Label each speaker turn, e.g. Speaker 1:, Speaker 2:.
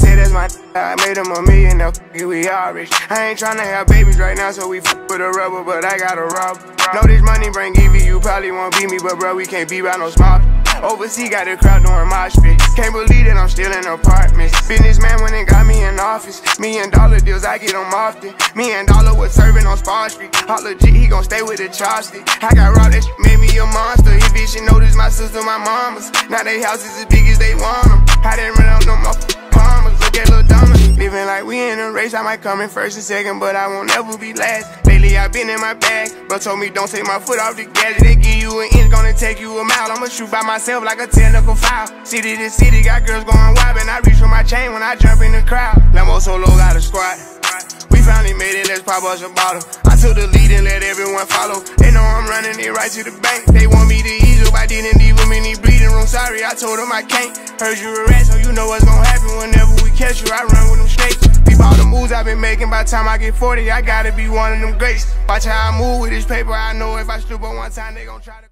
Speaker 1: That's my I made him a million, now we all rich. I ain't tryna have babies right now, so we fuck with a rubber, but I got a rob. Know this money bring Evie, you probably won't beat me, but bro, we can't be by no small. Overseas got the crowd doing mosh pit. Can't believe that I'm still in apartments. Businessman went and got me in office. Million dollar deals, I get them often. Me and Dollar was serving on Spawn Street. Hot legit, he gon' stay with the chopstick. I got raw, that made me a monster. He bitch, you notice my sister, my mama's. Now they houses as big as they want them. I didn't run out no more in race. I might come in first and second, but I won't ever be last. Lately, I've been in my bag. But told me don't take my foot off the gas. They give you an inch, gonna take you a mile. I'ma shoot by myself like a technical foul. City to city, got girls going wild. And I reach for my chain when I jump in the crowd. Lambo solo got a squad. We finally made it, let's pop us a bottle. I took the lead and let everyone follow. They know I'm running it right to the bank. They want me to ease up, I didn't even in the bleeding room. Sorry, I told them I can't. Heard you a rat, so you know what's gonna happen whenever we catch you. I run with them snakes. I've been making. By the time I get 40, I gotta be one of them greats. Watch how I move with this paper. I know if I stoop on one time, they gon' try to.